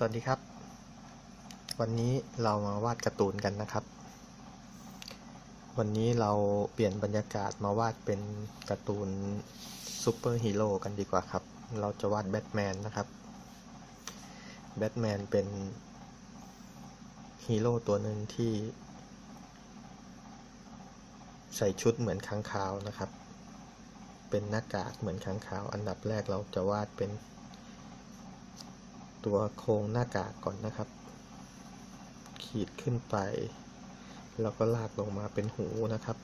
สวัสดีครับ วันนี้เรามาวาดการ์ตูนกันนะครับ วันนี้เราเปลี่ยนบรรยากาศมาวาดเป็นการ์ตูนซูเปอร์ฮีโร่กันดีกว่าครับ เราจะวาดแบทแมนนะครับ แบทแมนเป็นฮีโร่ตัวหนึ่งที่ ใส่ชุดเหมือนค้างคาวนะครับ เป็นหน้ากากเหมือนค้างคาว อันดับแรกเราจะวาดเป็น ตัวโครงหน้ากากก่อนนะครับ ขีดขึ้นไป แล้วก็ลากลงมาเป็นหูนะครับ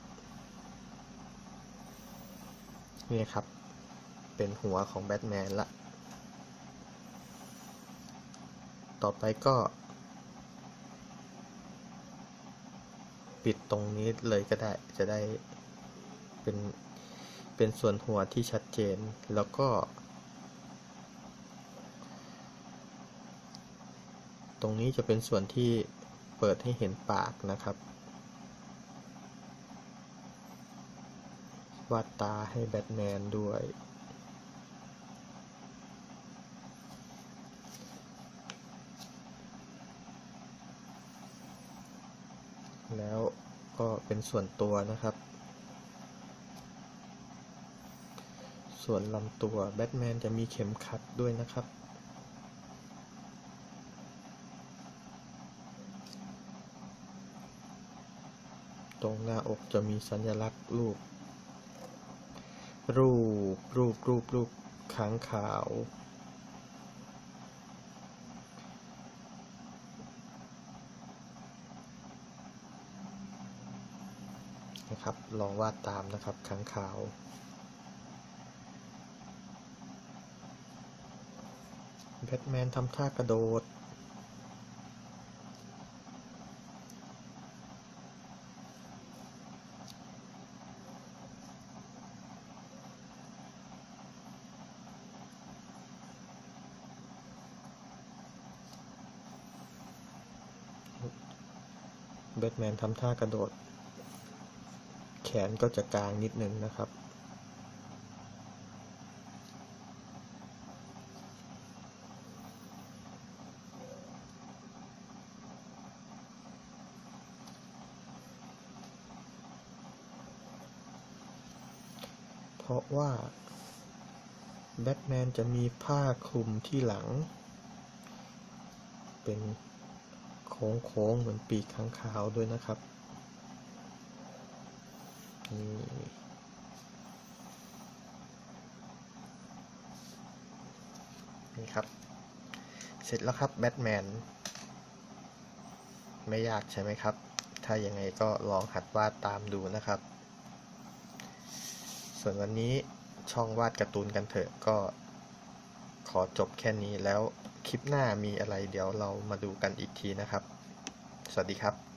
นี่ครับ เป็นหัวของแบทแมนละ ต่อไปก็ ปิดตรงนี้เลยก็ได้ จะได้เป็นเป็นส่วนหัวที่ชัดเจน แล้วก็ ตรงนี้จะเป็นส่วนที่เปิดให้เห็นปากนะครับ วาดตาให้แบทแมนด้วย แล้วก็เป็นส่วนตัวนะครับ ส่วนลำตัวแบทแมนจะมีเข็มขัดด้วยนะครับ ตรงหน้าอกจะมีสัญลักษณ์รูป รูป รูป รูป รูปค้างขาว นะครับ ลองวาดตามนะครับค้างขาวแบทแมนทำท่ากระโดด แบทแมนทำท่ากระโดด แขนก็จะกลางนิดนึงนะครับ เพราะว่าแบทแมนจะมีผ้าคลุมที่หลัง เป็น โค้งๆเหมือนปีกค้างคาวด้วยนะครับนี่นี่ครับ เสร็จแล้วครับแบทแมน ไม่ยากใช่ไหมครับ ถ้ายังไงก็ลองหัดวาดตามดูนะครับ ส่วนวันนี้ช่องวาดการ์ตูนกันเถอะก็ขอจบแค่นี้แล้ว คลิปหน้ามีอะไรเดี๋ยวเรามาดูกันอีกทีนะครับ สวัสดีครับ